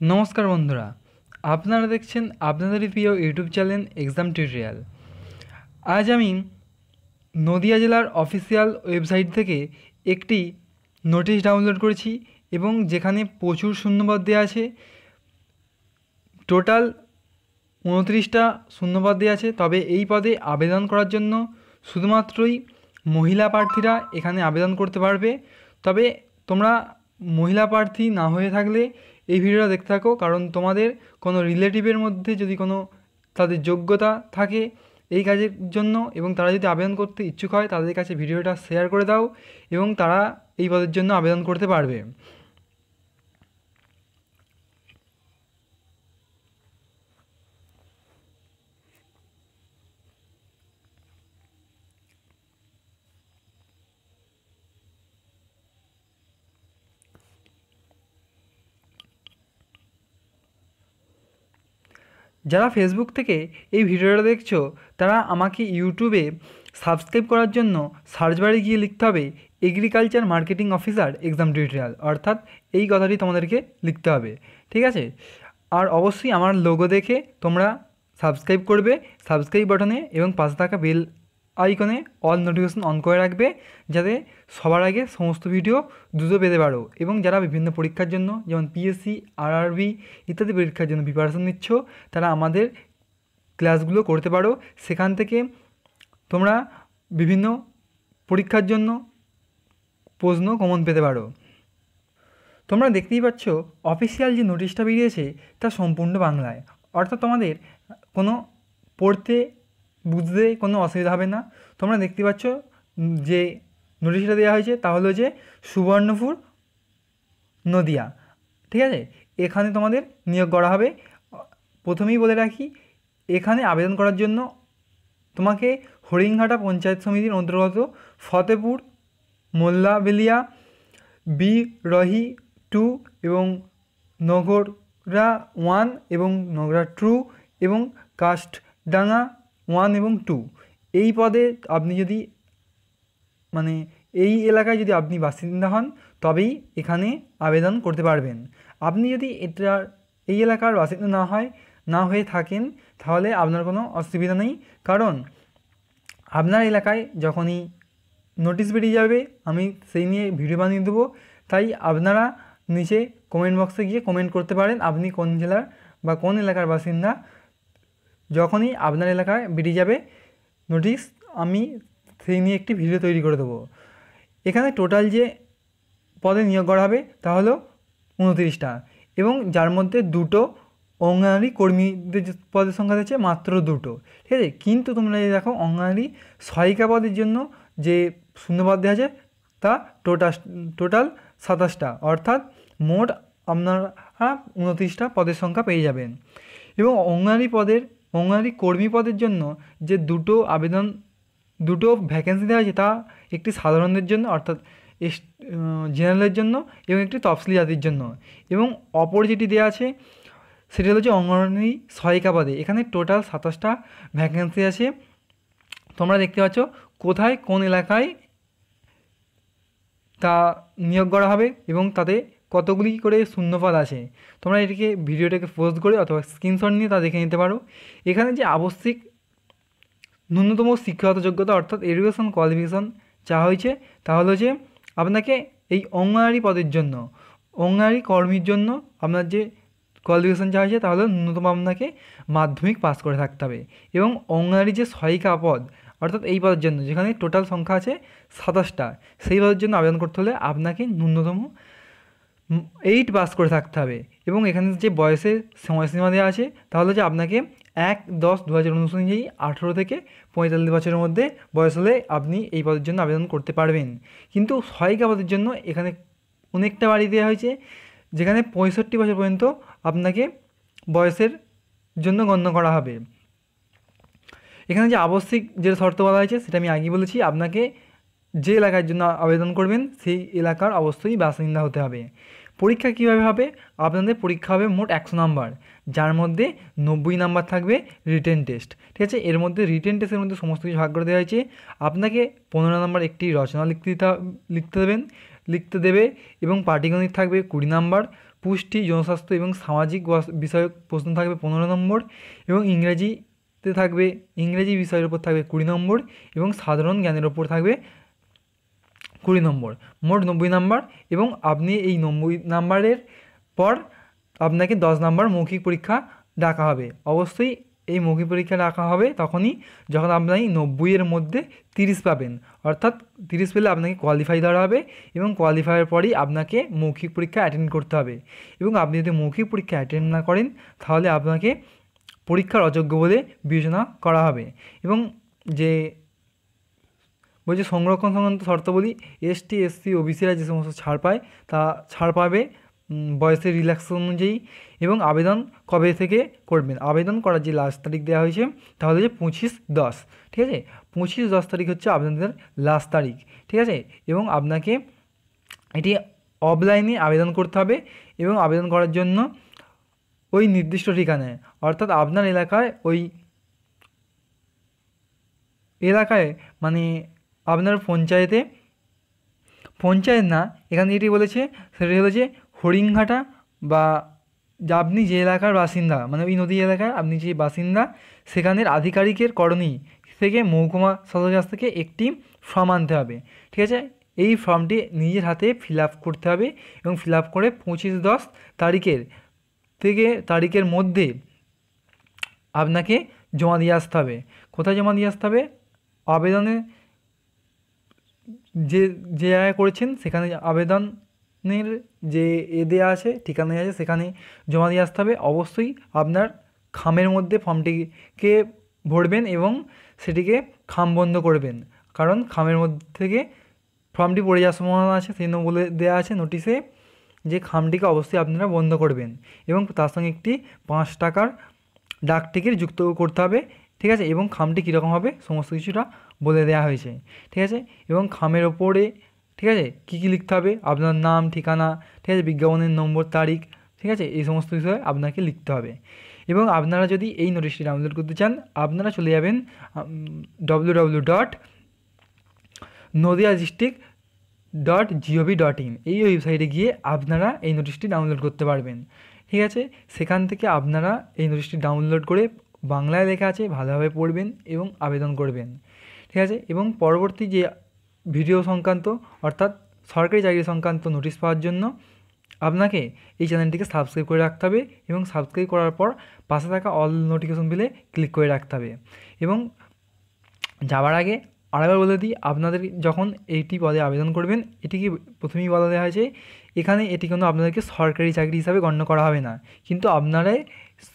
নমস্কার বন্ধুরা, আপনারা দেখছেন আপনাদেরই প্রিয় ইউটিউব চ্যানেল এক্সাম টিউটোরিয়াল। আজ আমি নদিয়া জেলার অফিসিয়াল ওয়েবসাইট থেকে একটি নোটিশ ডাউনলোড করেছি এবং যেখানে প্রচুর শূন্যপদ দেওয়া আছে। টোটাল উনত্রিশটা শূন্যপদ দেওয়া আছে, তবে এই পদে আবেদন করার জন্য শুধুমাত্রই মহিলা প্রার্থীরা এখানে আবেদন করতে পারবে। তবে তোমরা মহিলা প্রার্থী না হয়ে থাকলে এই ভিডিওটা দেখতে থাকো, কারণ তোমাদের কোনো রিলেটিভের মধ্যে যদি কোনো তাদের যোগ্যতা থাকে এই কাজের জন্য এবং তারা যদি আবেদন করতে ইচ্ছুক হয়, তাদের কাছে ভিডিওটা শেয়ার করে দাও এবং তারা এই পদের জন্য আবেদন করতে পারবে। যারা ফেসবুক থেকে এই ভিডিওটা দেখছ, তারা আমাকে ইউটিউবে সাবস্ক্রাইব করার জন্য সার্চ বারে গিয়ে লিখতে হবে agriculture marketing officer exam tutorial অর্থাৎ এই কথাটি তোমাদেরকে লিখতে হবে। ঠিক আছে? আর অবশ্যই আমার লোগো দেখে তোমরা সাবস্ক্রাইব করবে। সাবস্ক্রাইব বাটনে এবং পাশে থাকা বেল আইকনে অল নোটিফিকেশন অন করে রাখবে, যাতে সবার আগে সমস্ত ভিডিও দ্রুত পেতে পারো। এবং যারা বিভিন্ন পরীক্ষার জন্য, যেমন পিএসসি আরআরবি ইত্যাদি পরীক্ষার জন্য প্রিপারেশন নিচ্ছ, তারা আমাদের ক্লাসগুলো করতে পারো। সেখান থেকে তোমরা বিভিন্ন পরীক্ষার জন্য প্রশ্ন কমন পেতে পারো। তোমরা দেখতেই পাচ্ছ অফিসিয়াল যে নোটিশটা বেরিয়েছে, তা সম্পূর্ণ বাংলায়। অর্থাৎ তোমাদের কোনো পড়তে বুঝতে কোনো অসুবিধা হবে না। তোমরা দেখতে পাচ্ছ, যে নোটিশটা দেওয়া হয়েছে, তা হলো যে সুবর্ণপুর নদিয়া, ঠিক আছে? এখানে তোমাদের নিয়োগ করা হবে। প্রথমেই বলে রাখি, এখানে আবেদন করার জন্য তোমাকে হরিংঘাটা পঞ্চায়েত সমিতির অন্তর্গত ফতেপুর, মোল্লাবেলিয়া বি রহি টু এবং নগরা ওয়ান এবং নগরা টু এবং কাস্টডাঙ্গা ওয়ান এবং টু। এই পদে আপনি যদি মানে এই এলাকায় যদি আপনি বাসিন্দা হন, তবেই এখানে আবেদন করতে পারবেন। আপনি যদি এটার এই এলাকার বাসিন্দা না হয়, না হয়ে থাকেন, তাহলে আপনার কোনো অসুবিধা নেই। কারণ আপনার এলাকায় যখনই নোটিশ বেরিয়ে যাবে, আমি সেই নিয়ে ভিডিও বানিয়ে দেবো। তাই আপনারা নিচে কমেন্ট বক্সে গিয়ে কমেন্ট করতে পারেন, আপনি কোন জেলার বা কোন এলাকার বাসিন্দা। যখনই আপনার এলাকায় বেরিয়ে যাবে নোটিশ আমি সেই নিয়ে একটি ভিডিও তৈরি করে দেবো। এখানে টোটাল যে পদে নিয়োগ করা হবে তা হলো উনতিরিশটা এবং যার মধ্যে দুটো অঙ্গনারী কর্মীদের যে পদের সংখ্যা দিচ্ছে মাত্র দুটো। ঠিক আছে? কিন্তু তোমরা যদি দেখো অঙ্গনারী সহায়িকা পদের জন্য যে শূন্যপদ দেওয়া আছে, তা টোটাল টোটাল সাতাশটা। অর্থাৎ মোট আপনারা উনত্রিশটা পদের সংখ্যা পেয়ে যাবেন। এবং অঙ্গনারী পদের অঙ্গনারী কর্মী পদের জন্য যে দুটো আবেদন, দুটো ভ্যাকেন্সি দেওয়া হয়েছে, তা একটি সাধারণদের জন্য, অর্থাৎ জেনারেলের জন্য এবং একটি তফসিলি জাতির জন্য। এবং অপর যেটি দেওয়া আছে, সেটি হচ্ছে অঙ্গনওয়াড়ি সহায়িকা পদে। এখানে টোটাল সাতাশটা ভ্যাকেন্সি আছে। তোমরা দেখতে পাচ্ছ কোথায়, কোন এলাকায় তা নিয়োগ করা হবে এবং তাতে কতগুলি করে শূন্যপদ আছে? তোমরা এটিকে ভিডিওটাকে পোস্ট করে অথবা স্ক্রিনশট নিয়ে তা দেখে নিতে পারো। এখানে যে আবশ্যিক ন্যূনতম শিক্ষাগত যোগ্যতা অর্থাৎ এডুকেশন কোয়ালিফিকেশন চা হয়েছে, তা হলো যে আপনাকে এই অঙ্গনারী পদের জন্য, অঙ্গনারী কর্মীর জন্য আপনার যে কোয়ালিফিকেশান চা হয়েছে তাহলে ন্যূনতম আপনাকে মাধ্যমিক পাস করে থাকতে হবে। এবং অঙ্গনারী যে সহায়িকা পদ, অর্থাৎ এই পদের জন্য, যেখানে টোটাল সংখ্যা আছে সাতাশটা, সেই পদের জন্য আবেদন করতে হলে আপনাকে ন্যূনতম এইট পাস করে থাকতে হবে। এবং এখানে যে বয়সের সময়সীমা দেওয়া আছে, তাহলে যে আপনাকে এক দশ দু হাজার উনিশ অনুযায়ী আঠেরো থেকে পঁয়তাল্লিশ বছরের মধ্যে বয়স হলে আপনি এই পদের জন্য আবেদন করতে পারবেন। কিন্তু সহায়িকা পদের জন্য এখানে অনেকটা বাড়ি দেওয়া হয়েছে, যেখানে পঁয়ষট্টি বছর পর্যন্ত আপনাকে বয়সের জন্য গণ্য করা হবে। এখানে যে আবশ্যিক যে শর্ত বলা হয়েছে, সেটা আমি আগেই বলেছি, আপনাকে যে এলাকার জন্য আবেদন করবেন, সেই এলাকার অবশ্যই বাসিন্দা হতে হবে। পরীক্ষা কীভাবে হবে? আপনাদের পরীক্ষা হবে মোট একশো নাম্বার, যার মধ্যে নব্বই নাম্বার থাকবে রিটেন টেস্ট। ঠিক আছে? এর মধ্যে রিটেন টেস্টের মধ্যে সমস্ত কিছু ভাগ করে দেওয়া হয়েছে। আপনাকে পনেরো নাম্বার একটি রচনা লিখতে দিতে লিখতে দেবেন, লিখতে দেবে এবং পাটিগণিত থাকবে কুড়ি নাম্বার, পুষ্টি, জনস্বাস্থ্য এবং সামাজিক বিষয়ক প্রশ্ন থাকবে পনেরো নম্বর এবং ইংরেজিতে থাকবে, ইংরেজি বিষয়ের উপর থাকবে কুড়ি নম্বর এবং সাধারণ জ্ঞানের ওপর থাকবে কুড়ি নম্বর। মোট নব্বই নাম্বার এবং আপনি এই নব্বই নাম্বারের পর আপনাকে দশ নাম্বার মৌখিক পরীক্ষা ডাকা হবে। অবশ্যই এই মৌখিক পরীক্ষা ডাকা হবে তখনই যখন আপনি নব্বইয়ের মধ্যে তিরিশ পাবেন। অর্থাৎ তিরিশ পেলে আপনাকে কোয়ালিফাই ধরা হবে এবং কোয়ালিফাইয়ের পরই আপনাকে মৌখিক পরীক্ষা অ্যাটেন্ড করতে হবে। এবং আপনি যদি মৌখিক পরীক্ষা অ্যাটেন্ড না করেন, তাহলে আপনাকে পরীক্ষার অযোগ্য বলে বিবেচনা করা হবে। এবং যে বলছে সংরক্ষণ সংক্রান্ত শর্তাবলী এসটি, এসসি ওবিসিরা যে সমস্ত ছাড় পায় তা ছাড় পাবে বয়সের রিল্যাক্স অনুযায়ী এবং আবেদন কবে থেকে করবেন? আবেদন করার যে লাস্ট তারিখ দেওয়া হয়েছে তাহলে যে পঁচিশ দশ, ঠিক আছে? পঁচিশ দশ তারিখ হচ্ছে আপনাদের লাস্ট তারিখ, ঠিক আছে? এবং আপনাকে এটি অফলাইনে আবেদন করতে হবে এবং আবেদন করার জন্য ওই নির্দিষ্ট ঠিকানায়, অর্থাৎ আপনার এলাকায় ওই এলাকায় মানে আপনার পঞ্চায়েতে, পঞ্চায়েত না, এখানে যেটি বলেছে? সেটি হলো যে হরিণঘাটা বা যা আপনি যে এলাকার বাসিন্দা মানে ওই নদী এলাকার আপনি যে বাসিন্দা, সেখানের আধিকারিকের করণী থেকে মহকুমা সদর কাছ থেকে একটি ফর্ম আনতে হবে। ঠিক আছে? এই ফর্মটি নিজের হাতে ফিল করতে হবে এবং ফিল করে পঁচিশ দশ তারিখের থেকে তারিখের মধ্যে আপনাকে জমা দিয়ে আসতে হবে। কোথায় জমা দিয়ে আসতে হবে? আবেদনে যে যে জায়গায় করেছেন, সেখানে আবেদনের যে এ দেওয়া আছে, ঠিকানা আছে, সেখানে জমা দিয়ে আসতে হবে। অবশ্যই আপনার খামের মধ্যে ফর্মটিকে ভরবেন এবং সেটিকে খাম বন্ধ করবেন। কারণ খামের মধ্যে থেকে ফর্মটি পড়ে যাওয়ার সম্ভাবনা আছে, সেই জন্য বলে দেওয়া আছে নোটিশে যে খামটিকে অবশ্যই আপনারা বন্ধ করবেন এবং তার সঙ্গে একটি পাঁচ টাকার ডাক টিকিট যুক্ত করতে হবে ঠিক আছে? এবং খামটি কীরকম হবে? সমস্ত কিছুটা বলে দেওয়া হয়েছে। ঠিক আছে? এবং খামের ওপরে, ঠিক আছে? কী কী লিখতে হবে? আপনার নাম, ঠিকানা, ঠিক আছে? বিজ্ঞাপনের নম্বর, তারিখ, ঠিক আছে? এই সমস্ত বিষয়ে আপনাকে লিখতে হবে। এবং আপনারা যদি এই নোটিশটি ডাউনলোড করতে চান, আপনারা চলে যাবেন W W dot Nadia district dot gov dot in এই ওয়েবসাইটে গিয়ে আপনারা এই নোটিশটি ডাউনলোড করতে পারবেন। ঠিক আছে? সেখান থেকে আপনারা এই নোটিশটি ডাউনলোড করে বাংলায় লেখা আছে, ভালোভাবে পড়বেন এবং আবেদন করবেন। ঠিক আছে? এবং পরবর্তী যে ভিডিও সংক্রান্ত, অর্থাৎ সরকারি চাকরি সংক্রান্ত নোটিশ পাওয়ার জন্য আপনাকে এই চ্যানেলটিকে সাবস্ক্রাইব করে রাখতে হবে এবং সাবস্ক্রাইব করার পর পাশে থাকা অল নোটিফিকেশন বিলে ক্লিক করে রাখতে হবে। এবং যাওয়ার আগে আরেকবার বলে দিই, আপনাদের যখন এইটি পদে আবেদন করবেন এটি কি প্রথমেই বলা দেওয়া হয়েছে, এখানে এটি কিন্তু আপনাদেরকে সরকারি চাকরি হিসাবে গণ্য করা হবে না। কিন্তু আপনারাই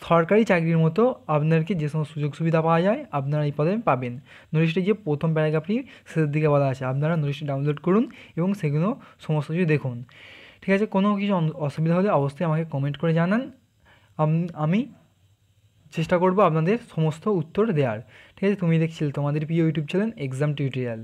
সরকারি চাকরির মতো আপনাদেরকে যে সমস্ত সুযোগ সুবিধা পাওয়া যায়, আপনারা এই পদে পাবেন। নোটিশটি যে প্রথম প্যারাগ্রাফটি শেষের দিকে বলা আছে, আপনারা নোটিশটি ডাউনলোড করুন এবং সেগুলো সমস্ত কিছু দেখুন। ঠিক আছে, কোনো কিছু অসুবিধা হলে অবশ্যই আমাকে কমেন্ট করে জানান। আমি চেষ্টা করব আপনাদের সমস্ত উত্তর দেওয়ার ঠিক আছে, তুমি দেখছিলে তোমাদের প্রিয় ইউটিউব চ্যানেল এক্সাম টিউটোরিয়াল